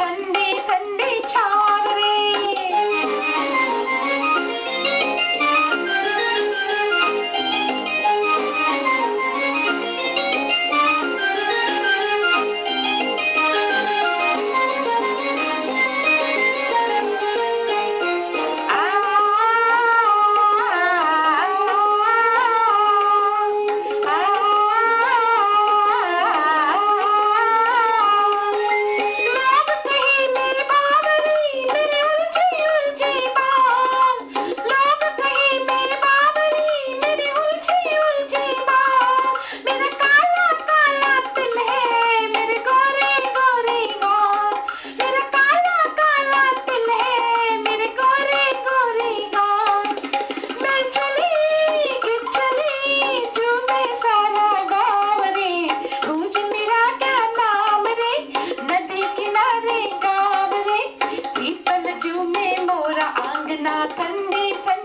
open நான் கண்டே கண்டே